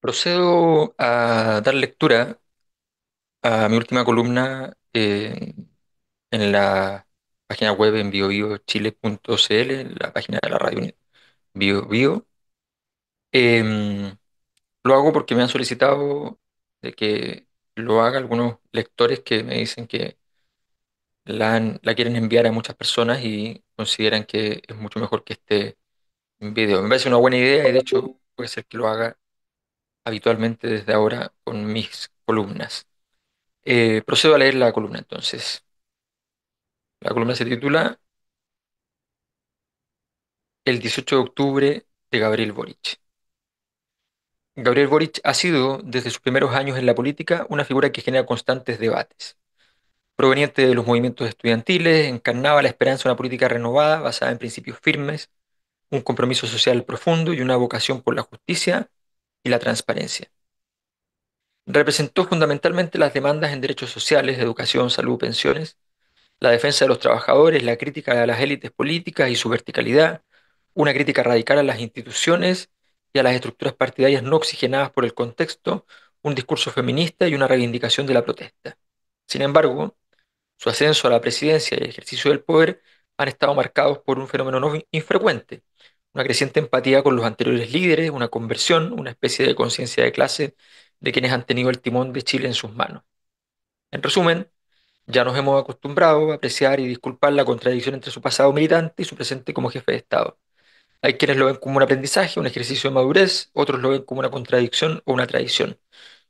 Procedo a dar lectura a mi última columna eh, en la página web en biobiochile.cl, la página de la radio BioBio. Em, lo hago porque me han solicitado de que lo haga algunos lectores que me dicen que la quieren enviar a muchas personas y consideran que es mucho mejor que esté en video. Me parece una buena idea y de hecho puede ser que lo haga habitualmente desde ahora con mis columnas. Eh, procedo a leer la columna entonces. La columna se titula El 18 de octubre de Gabriel Boric. Gabriel Boric ha sido, desde sus primeros años en la política, una figura que genera constantes debates. Proveniente de los movimientos estudiantiles, encarnaba la esperanza de una política renovada basada en principios firmes, un compromiso social profundo y una vocación por la justicia y la transparencia. Representó fundamentalmente las demandas en derechos sociales, educación, salud, pensiones, la defensa de los trabajadores, la crítica a las élites políticas y su verticalidad, una crítica radical a las instituciones y a las estructuras partidarias no oxigenadas por el contexto, un discurso feminista y una reivindicación de la protesta. Sin embargo, su ascenso a la presidencia y el ejercicio del poder han estado marcados por un fenómeno no infrecuente, una creciente empatía con los anteriores líderes, una conversión, una especie de conciencia de clase de quienes han tenido el timón de Chile en sus manos. En resumen, ya nos hemos acostumbrado a apreciar y disculpar la contradicción entre su pasado militante y su presente como jefe de Estado. Hay quienes lo ven como un aprendizaje, un ejercicio de madurez, otros lo ven como una contradicción o una tradición,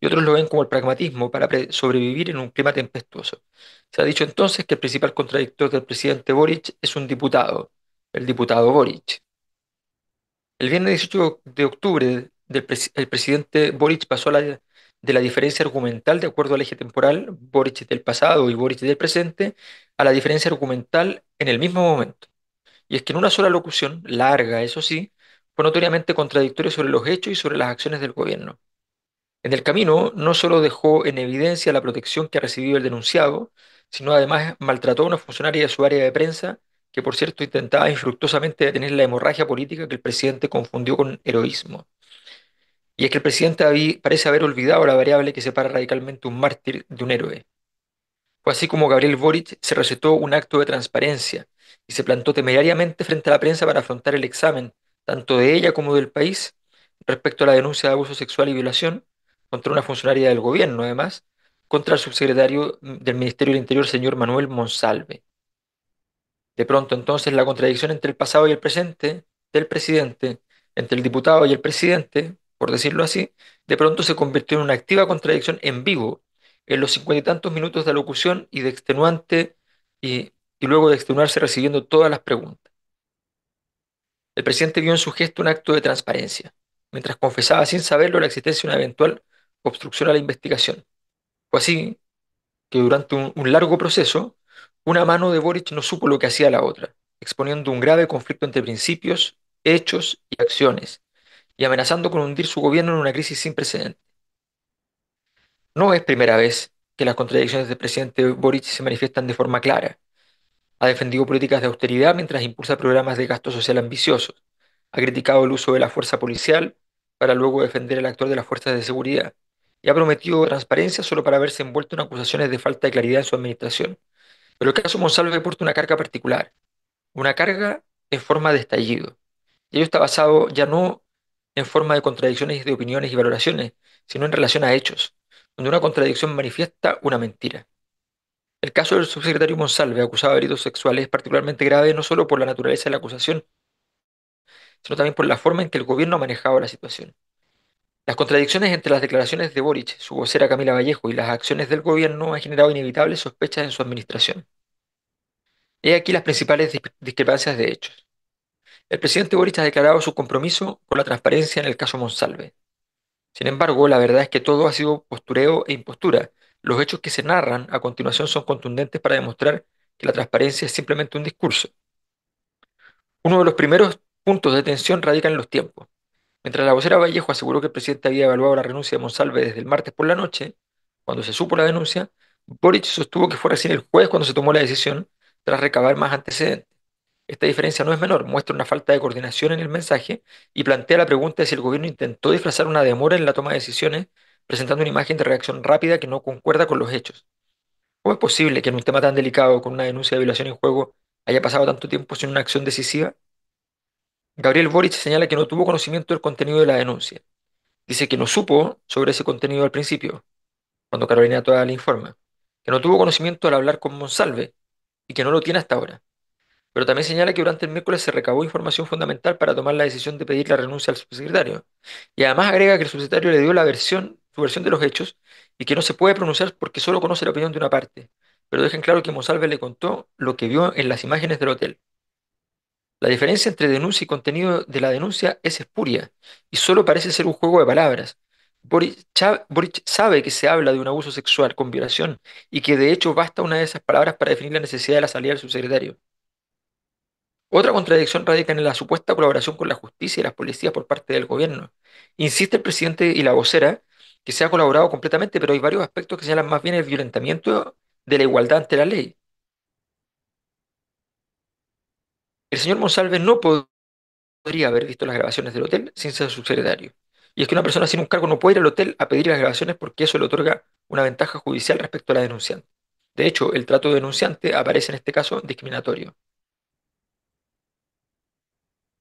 y otros lo ven como el pragmatismo para sobrevivir en un clima tempestuoso. Se ha dicho entonces que el principal contradictor del presidente Boric es un diputado, el diputado Boric. El viernes 18 de octubre, el presidente Boric pasó de la diferencia argumental de acuerdo al eje temporal, Boric del pasado y Boric del presente, a la diferencia argumental en el mismo momento. Y es que en una sola locución, larga, eso sí, fue notoriamente contradictorio sobre los hechos y sobre las acciones del gobierno. En el camino, no solo dejó en evidencia la protección que ha recibido el denunciado, sino además maltrató a una funcionaria de su área de prensa, que por cierto intentaba infructuosamente detener la hemorragia política que el presidente confundió con heroísmo. Y es que el presidente parece haber olvidado la variable que separa radicalmente un mártir de un héroe. Fue así como Gabriel Boric se recetó un acto de transparencia y se plantó temerariamente frente a la prensa para afrontar el examen, tanto de ella como del país, respecto a la denuncia de abuso sexual y violación contra una funcionaria del gobierno, además, contra el subsecretario del Ministerio del Interior, señor Manuel Monsalve. De pronto, entonces, la contradicción entre el pasado y el presente del presidente, entre el diputado y el presidente, por decirlo así, de pronto se convirtió en una activa contradicción en vivo en los cincuenta y tantos minutos de alocución y de extenuante y, luego de extenuarse recibiendo todas las preguntas. El presidente vio en su gesto un acto de transparencia, mientras confesaba sin saberlo la existencia de una eventual obstrucción a la investigación. Fue así que durante un largo proceso, una mano de Boric no supo lo que hacía la otra, exponiendo un grave conflicto entre principios, hechos y acciones, y amenazando con hundir su gobierno en una crisis sin precedentes. No es primera vez que las contradicciones del presidente Boric se manifiestan de forma clara. Ha defendido políticas de austeridad mientras impulsa programas de gasto social ambiciosos. Ha criticado el uso de la fuerza policial para luego defender el actor de las fuerzas de seguridad. Y ha prometido transparencia solo para verse envuelto en acusaciones de falta de claridad en su administración. Pero el caso Monsalve porta una carga particular, una carga en forma de estallido. Y ello está basado ya no en forma de contradicciones de opiniones y valoraciones, sino en relación a hechos, donde una contradicción manifiesta una mentira. El caso del subsecretario Monsalve, acusado de delitos sexuales, es particularmente grave no solo por la naturaleza de la acusación, sino también por la forma en que el gobierno ha manejado la situación. Las contradicciones entre las declaraciones de Boric, su vocera Camila Vallejo, y las acciones del gobierno han generado inevitables sospechas en su administración. He aquí las principales dis- discrepancias de hechos. El presidente Boric ha declarado su compromiso con la transparencia en el caso Monsalve. Sin embargo, la verdad es que todo ha sido postureo e impostura. Los hechos que se narran a continuación son contundentes para demostrar que la transparencia es simplemente un discurso. Uno de los primeros puntos de tensión radica en los tiempos. Mientras la vocera Vallejo aseguró que el presidente había evaluado la renuncia de Monsalve desde el martes por la noche, cuando se supo la denuncia, Boric sostuvo que fue recién el jueves cuando se tomó la decisión tras recabar más antecedentes. Esta diferencia no es menor, muestra una falta de coordinación en el mensaje y plantea la pregunta de si el gobierno intentó disfrazar una demora en la toma de decisiones, presentando una imagen de reacción rápida que no concuerda con los hechos. ¿Cómo es posible que en un tema tan delicado, con una denuncia de violación en juego, haya pasado tanto tiempo sin una acción decisiva? Gabriel Boric señala que no tuvo conocimiento del contenido de la denuncia. Dice que no supo sobre ese contenido al principio, cuando Carolina Toa le informa, que no tuvo conocimiento al hablar con Monsalve y que no lo tiene hasta ahora. Pero también señala que durante el miércoles se recabó información fundamental para tomar la decisión de pedir la renuncia al subsecretario. Y además agrega que el subsecretario le dio la versión, su versión de los hechos y que no se puede pronunciar porque solo conoce la opinión de una parte. Pero dejen claro que Monsalve le contó lo que vio en las imágenes del hotel. La diferencia entre denuncia y contenido de la denuncia es espuria y solo parece ser un juego de palabras. Boric, sabe que se habla de un abuso sexual con violación y que de hecho basta una de esas palabras para definir la necesidad de la salida del subsecretario. Otra contradicción radica en la supuesta colaboración con la justicia y las policías por parte del gobierno. Insiste el presidente y la vocera que se ha colaborado completamente, pero hay varios aspectos que señalan más bien el violentamiento de la igualdad ante la ley. El señor Monsalve no podría haber visto las grabaciones del hotel sin ser subsecretario. Y es que una persona sin un cargo no puede ir al hotel a pedir las grabaciones porque eso le otorga una ventaja judicial respecto a la denunciante. De hecho, el trato de denunciante aparece en este caso discriminatorio.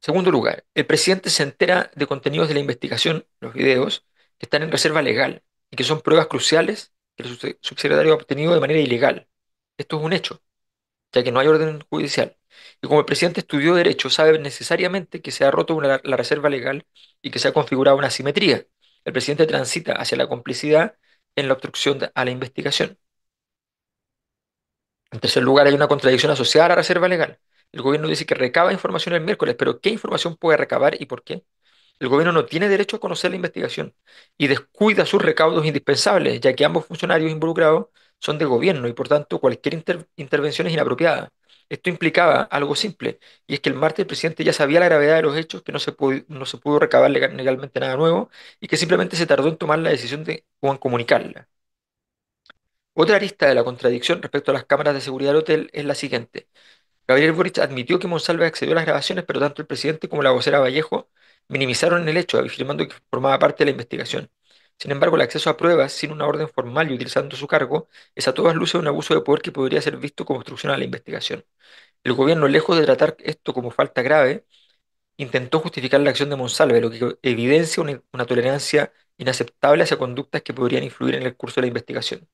Segundo lugar, el presidente se entera de contenidos de la investigación, los videos, que están en reserva legal y que son pruebas cruciales que el subse- subsecretario ha obtenido de manera ilegal. Esto es un hecho, ya que no hay orden judicial. Y como el presidente estudió derecho, sabe necesariamente que se ha roto la reserva legal y que se ha configurado una asimetría. El presidente transita hacia la complicidad en la obstrucción de- a la investigación. En tercer lugar, hay una contradicción asociada a la reserva legal. El gobierno dice que recaba información el miércoles, pero ¿qué información puede recabar y por qué? El gobierno no tiene derecho a conocer la investigación y descuida sus recaudos indispensables, ya que ambos funcionarios involucrados son del gobierno y por tanto cualquier inter- intervención es inapropiada. Esto implicaba algo simple, y es que el martes el presidente ya sabía la gravedad de los hechos, que no se pudo, no se pudo recabar legal- legalmente nada nuevo y que simplemente se tardó en tomar la decisión de, o en comunicarla. Otra arista de la contradicción respecto a las cámaras de seguridad del hotel es la siguiente. Gabriel Boric admitió que Monsalve accedió a las grabaciones, pero tanto el presidente como la vocera Vallejo minimizaron el hecho, afirmando que formaba parte de la investigación. Sin embargo, el acceso a pruebas sin una orden formal y utilizando su cargo es a todas luces un abuso de poder que podría ser visto como obstrucción a la investigación. El gobierno, lejos de tratar esto como falta grave, intentó justificar la acción de Monsalve, lo que evidencia una, una tolerancia inaceptable hacia conductas que podrían influir en el curso de la investigación.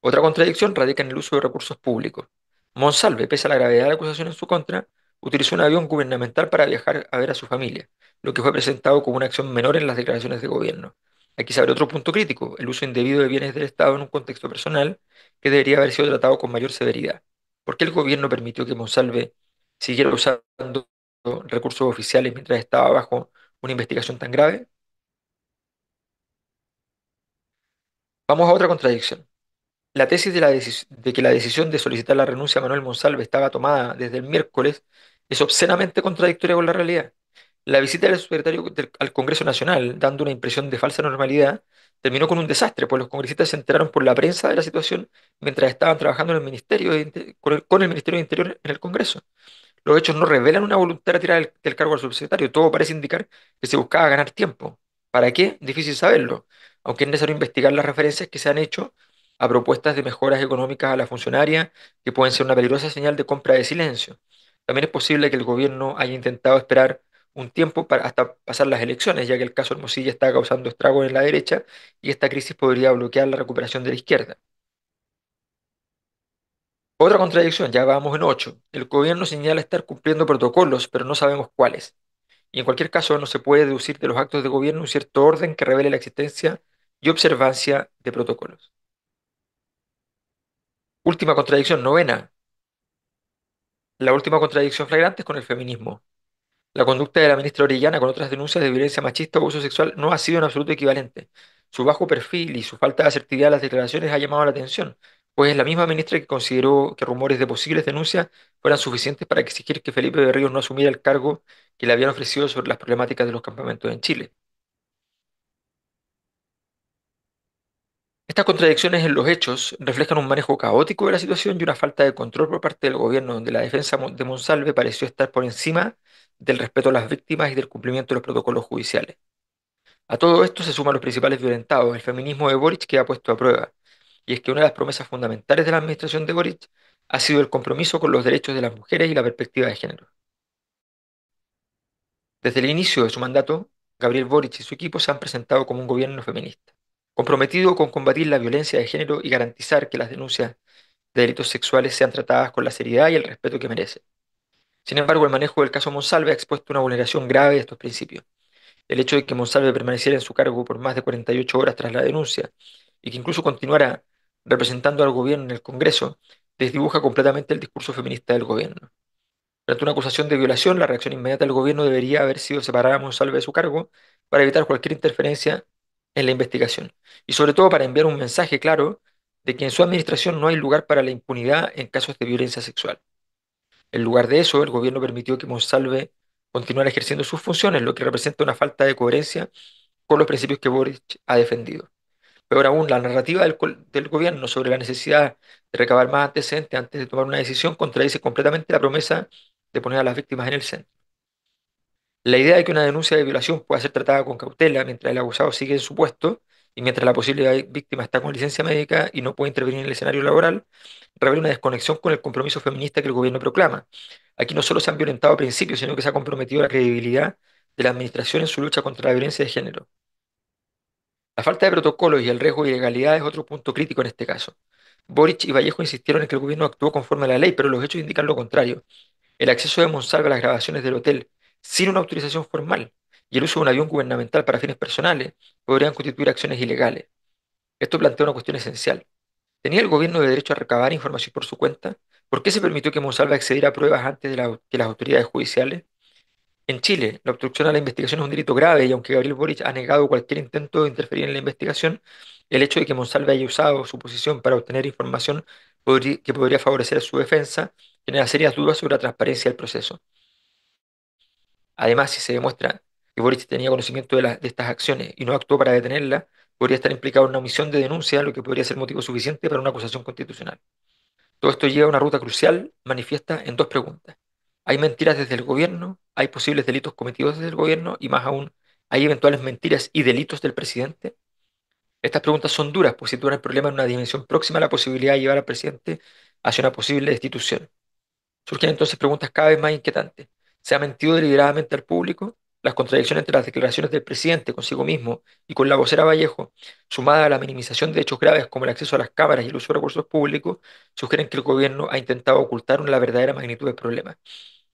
Otra contradicción radica en el uso de recursos públicos. Monsalve, pese a la gravedad de la acusación en su contra, utilizó un avión gubernamental para viajar a ver a su familia, lo que fue presentado como una acción menor en las declaraciones de gobierno. Aquí se abre otro punto crítico, el uso indebido de bienes del Estado en un contexto personal que debería haber sido tratado con mayor severidad. ¿Por qué el gobierno permitió que Monsalve siguiera usando recursos oficiales mientras estaba bajo una investigación tan grave? Vamos a otra contradicción. La tesis de, de que la decisión de solicitar la renuncia a Manuel Monsalve estaba tomada desde el miércoles es obscenamente contradictoria con la realidad. La visita del secretario al Congreso Nacional, dando una impresión de falsa normalidad, terminó con un desastre, pues los congresistas se enteraron por la prensa de la situación mientras estaban trabajando en el Ministerio con el Ministerio de Interior en el Congreso. Los hechos no revelan una voluntad de retirar el, del cargo al subsecretario. Todo parece indicar que se buscaba ganar tiempo. ¿Para qué? Difícil saberlo, aunque es necesario investigar las referencias que se han hecho a propuestas de mejoras económicas a la funcionaria que pueden ser una peligrosa señal de compra de silencio. También es posible que el gobierno haya intentado esperar un tiempo para hasta pasar las elecciones, ya que el caso Hermosilla está causando estragos en la derecha y esta crisis podría bloquear la recuperación de la izquierda. Otra contradicción, ya vamos en ocho. El gobierno señala estar cumpliendo protocolos, pero no sabemos cuáles. Y en cualquier caso, no se puede deducir de los actos de gobierno un cierto orden que revele la existencia y observancia de protocolos. Última contradicción, novena. La última contradicción flagrante es con el feminismo. La conducta de la ministra Orellana con otras denuncias de violencia machista o abuso sexual no ha sido en absoluto equivalente. Su bajo perfil y su falta de asertividad en las declaraciones ha llamado la atención, pues es la misma ministra que consideró que rumores de posibles denuncias fueran suficientes para exigir que Felipe Berríos no asumiera el cargo que le habían ofrecido sobre las problemáticas de los campamentos en Chile. Estas contradicciones en los hechos reflejan un manejo caótico de la situación y una falta de control por parte del gobierno, donde la defensa de Monsalve pareció estar por encima del respeto a las víctimas y del cumplimiento de los protocolos judiciales. A todo esto se suman los principales violentados, el feminismo de Boric que ha puesto a prueba, y es que una de las promesas fundamentales de la administración de Boric ha sido el compromiso con los derechos de las mujeres y la perspectiva de género. Desde el inicio de su mandato, Gabriel Boric y su equipo se han presentado como un gobierno feminista, comprometido con combatir la violencia de género y garantizar que las denuncias de delitos sexuales sean tratadas con la seriedad y el respeto que merecen. Sin embargo, el manejo del caso Monsalve ha expuesto una vulneración grave de estos principios. El hecho de que Monsalve permaneciera en su cargo por más de 48 horas tras la denuncia y que incluso continuara representando al gobierno en el Congreso desdibuja completamente el discurso feminista del gobierno. Ante una acusación de violación, la reacción inmediata del gobierno debería haber sido separar a Monsalve de su cargo para evitar cualquier interferencia en la investigación y sobre todo para enviar un mensaje claro de que en su administración no hay lugar para la impunidad en casos de violencia sexual. En lugar de eso, el gobierno permitió que Monsalve continuara ejerciendo sus funciones, lo que representa una falta de coherencia con los principios que Boric ha defendido. Peor aún, la narrativa del, del gobierno sobre la necesidad de recabar más antecedentes antes de tomar una decisión contradice completamente la promesa de poner a las víctimas en el centro. La idea de que una denuncia de violación pueda ser tratada con cautela mientras el acusado sigue en su puesto y mientras la posible víctima está con licencia médica y no puede intervenir en el escenario laboral, revela una desconexión con el compromiso feminista que el gobierno proclama. Aquí no solo se han violentado principios, sino que se ha comprometido la credibilidad de la administración en su lucha contra la violencia de género. La falta de protocolos y el riesgo de ilegalidad es otro punto crítico en este caso. Boric y Vallejo insistieron en que el gobierno actuó conforme a la ley, pero los hechos indican lo contrario. El acceso de Monsalve a las grabaciones del hotel sin una autorización formal y el uso de un avión gubernamental para fines personales podrían constituir acciones ilegales. Esto plantea una cuestión esencial. ¿Tenía el gobierno de derecho a recabar información por su cuenta? ¿Por qué se permitió que Monsalve accediera a pruebas antes de que las autoridades judiciales? En Chile, la obstrucción a la investigación es un delito grave y aunque Gabriel Boric ha negado cualquier intento de interferir en la investigación, el hecho de que Monsalve haya usado su posición para obtener información que podría favorecer su defensa genera serias dudas sobre la transparencia del proceso. Además, si se demuestra que Boric tenía conocimiento de, estas acciones y no actuó para detenerlas, podría estar implicado en una omisión de denuncia, lo que podría ser motivo suficiente para una acusación constitucional. Todo esto lleva a una ruta crucial manifiesta en dos preguntas. ¿Hay mentiras desde el gobierno? ¿Hay posibles delitos cometidos desde el gobierno? Y más aún, ¿hay eventuales mentiras y delitos del presidente? Estas preguntas son duras, pues sitúan el problema en una dimensión próxima a la posibilidad de llevar al presidente hacia una posible destitución. Surgen entonces preguntas cada vez más inquietantes. ¿Se ha mentido deliberadamente al público? Las contradicciones entre las declaraciones del presidente consigo mismo y con la vocera Vallejo, sumada a la minimización de hechos graves como el acceso a las cámaras y el uso de recursos públicos, sugieren que el gobierno ha intentado ocultar la verdadera magnitud del problema.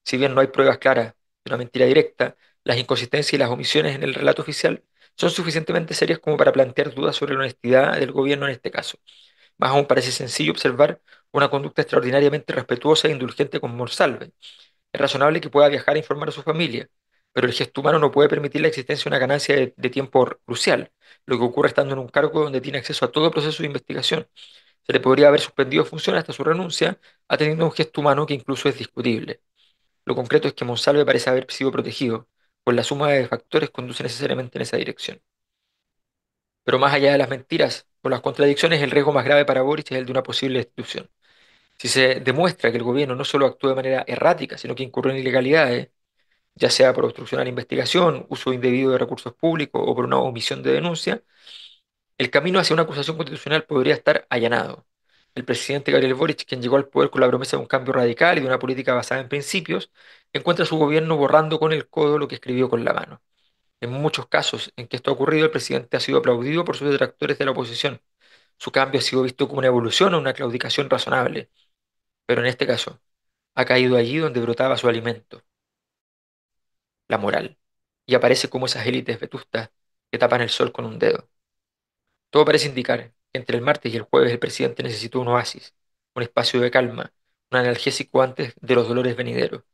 Si bien no hay pruebas claras de una mentira directa, las inconsistencias y las omisiones en el relato oficial son suficientemente serias como para plantear dudas sobre la honestidad del gobierno en este caso. Más aún parece sencillo observar una conducta extraordinariamente respetuosa e indulgente con Monsalve. Es razonable que pueda viajar a informar a su familia, pero el gesto humano no puede permitir la existencia de una ganancia de, tiempo crucial, lo que ocurre estando en un cargo donde tiene acceso a todo proceso de investigación. Se le podría haber suspendido funciones hasta su renuncia, atendiendo a un gesto humano que incluso es discutible. Lo concreto es que Monsalve parece haber sido protegido, pues la suma de factores conduce necesariamente en esa dirección. Pero más allá de las mentiras o las contradicciones, el riesgo más grave para Boric es el de una posible destitución. Si se demuestra que el gobierno no solo actuó de manera errática, sino que incurrió en ilegalidades, ya sea por obstrucción a la investigación, uso indebido de recursos públicos o por una omisión de denuncia, el camino hacia una acusación constitucional podría estar allanado. El presidente Gabriel Boric, quien llegó al poder con la promesa de un cambio radical y de una política basada en principios, encuentra a su gobierno borrando con el codo lo que escribió con la mano. En muchos casos en que esto ha ocurrido, el presidente ha sido aplaudido por sus detractores de la oposición. Su cambio ha sido visto como una evolución o una claudicación razonable. Pero en este caso, ha caído allí donde brotaba su alimento, la moral, y aparece como esas élites vetustas que tapan el sol con un dedo. Todo parece indicar que entre el martes y el jueves el presidente necesitó un oasis, un espacio de calma, un analgésico antes de los dolores venideros.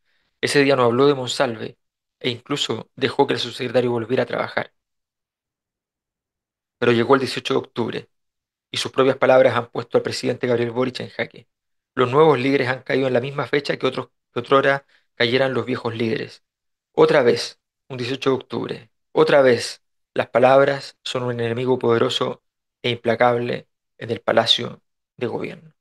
Ese día no habló de Monsalve e incluso dejó que el subsecretario volviera a trabajar. Pero llegó el 18 de octubre y sus propias palabras han puesto al presidente Gabriel Boric en jaque. Los nuevos líderes han caído en la misma fecha que otros que otrora cayeran los viejos líderes. Otra vez, un 18 de octubre. Otra vez, las palabras son un enemigo poderoso e implacable en el Palacio de Gobierno.